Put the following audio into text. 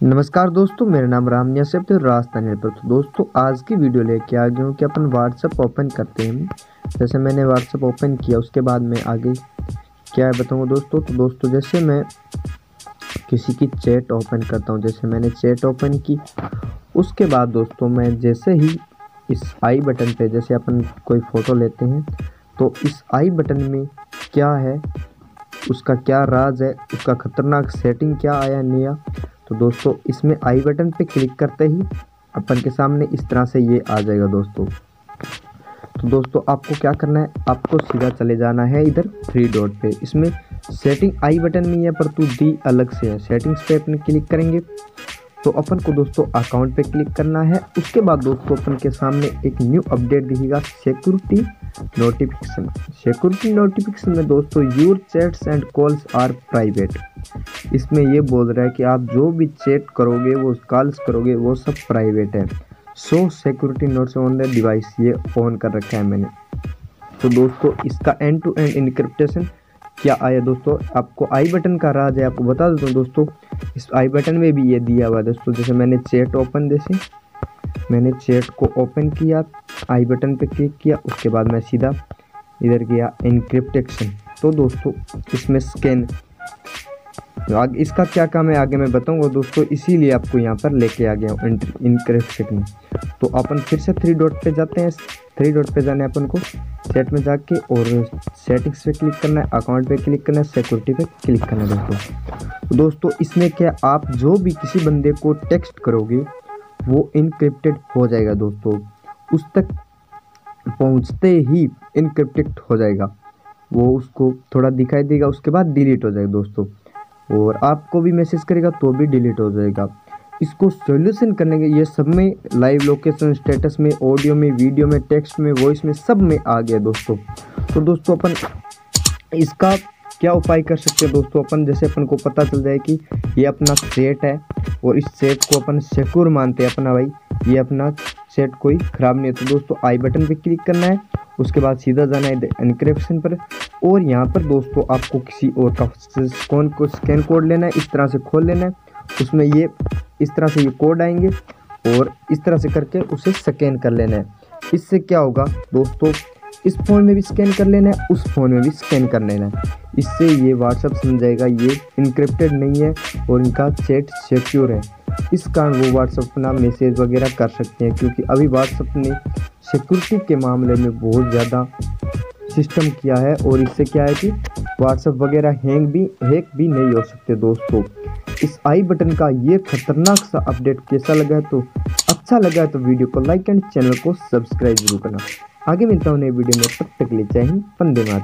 नमस्कार दोस्तों, मेरा नाम रामनिया से तो पर। तो दोस्तों, आज की वीडियो लेके आ गया हूँ कि अपन व्हाट्सअप ओपन करते हैं। जैसे मैंने व्हाट्सअप ओपन किया, उसके बाद मैं आगे क्या बताऊँगा दोस्तों तो दोस्तों, जैसे मैं किसी की चैट ओपन करता हूँ, जैसे मैंने चैट ओपन की, उसके बाद दोस्तों, मैं जैसे ही इस आई बटन पे जैसे अपन कोई फ़ोटो लेते हैं तो इस आई बटन में क्या है, उसका क्या राज है, उसका ख़तरनाक सेटिंग क्या आया, नया तो दोस्तों, इसमें आई बटन पे क्लिक करते ही अपन के सामने इस तरह से ये आ जाएगा दोस्तों। तो दोस्तों, आपको क्या करना है? आपको सीधा चले जाना है इधर थ्री डॉट पे। इसमें सेटिंग आई बटन नहीं है पर तू डी अलग से है। सेटिंग्स पे अपने क्लिक करेंगे। तो अपन को दोस्तों अकाउंट पे क्लिक करना है। उसके बाद दोस्तों, अपन के सामने एक न्यू अपडेट दिखेगा सिक्योरिटी नोटिफिकेशन सिक्योरिटी नोटिफिकेशन में दोस्तों your chats and calls are private इसमें ये बोल रहा है कि आप जो भी चैट करोगे, वो कॉल्स करोगे, वो सब प्राइवेट है। So security notes on the device ये ऑन कर रखा है मैंने। तो दोस्तों, इसका एंड टू एंड इनक्रिप्टेशन क्या आया दोस्तों? आपको आई बटन का राज है, आपको बता देता हूँ दोस्तों। इस आई बटन में भी ये दिया हुआ दोस्तों, जैसे मैंने चैट ओपन जैसे, मैंने चैट को ओपन किया, आई बटन पे क्लिक किया, उसके बाद मैं सीधा इधर गया इनक्रिप्टशन तो दोस्तों, इसमें स्कैन आगे, इसका क्या काम है? आगे मैं बताऊँगा दोस्तों, इसीलिए आपको यहाँ पर लेके आ गया हूँ इनक्रिप्शन में तो अपन फिर से थ्री डॉट पे जाते हैं। थ्री डॉट पे जाने अपन को सेट में जाके और सेटिंग्स पे क्लिक करना है अकाउंट पे क्लिक करना है सिक्योरिटी पे क्लिक करना है दोस्तों। तो दोस्तों, इसमें क्या आप जो भी किसी बंदे को टेक्स्ट करोगे, वो इनक्रिप्टेड हो जाएगा दोस्तों। उस तक पहुँचते ही इनक्रिप्टेड हो जाएगा। वो उसको थोड़ा दिखाई देगा, उसके बाद डिलीट हो जाएगा दोस्तों। और आपको भी मैसेज करेगा तो भी डिलीट हो जाएगा। इसको सोल्यूशन करने के ये सब में लाइव लोकेशन स्टेटस में ऑडियो में वीडियो में टेक्स्ट में वॉइस में सब में आ गया दोस्तों। तो दोस्तों अपन इसका क्या उपाय कर सकते हैं दोस्तों अपन? जैसे अपन को पता चल जाए कि ये अपना सेट है और इस सेट को अपन सिक्योर मानते हैं अपना भाई। ये अपना सेट कोई ख़राब नहीं है। तो दोस्तों आई बटन पे क्लिक करना है। उसके बाद सीधा जाना है इनक्रिप्शन पर। और यहाँ पर दोस्तों, आपको किसी और का कौन को स्कैन कोड लेना है, इस तरह से खोल लेना है। उसमें ये, इस तरह से ये कोड आएँगे और इस तरह से करके उसे स्कैन कर लेना है। इससे क्या होगा दोस्तों, इस फ़ोन में भी स्कैन कर लेना है, उस फ़ोन में भी स्कैन कर लेना है। इससे ये व्हाट्सअप समझाएगा, ये इनक्रिप्टेड नहीं है और इनका चैट सिक्योर है। इस कारण वो व्हाट्सअप अपना मैसेज वगैरह कर सकते हैं, क्योंकि अभी व्हाट्सअप ने सिक्योरिटी के मामले में बहुत ज़्यादा सिस्टम किया है और इससे क्या है कि व्हाट्सअप वगैरह हैंग भी हैक भी नहीं हो सकते दोस्तों। इस आई बटन का ये खतरनाक सा अपडेट कैसा लगा है तो अच्छा लगा है तो वीडियो को लाइक एंड चैनल को सब्सक्राइब ज़रूर करना। आगे मिलता हूँ नई वीडियो में, तब तक ले चाहिए वंदे मातरम।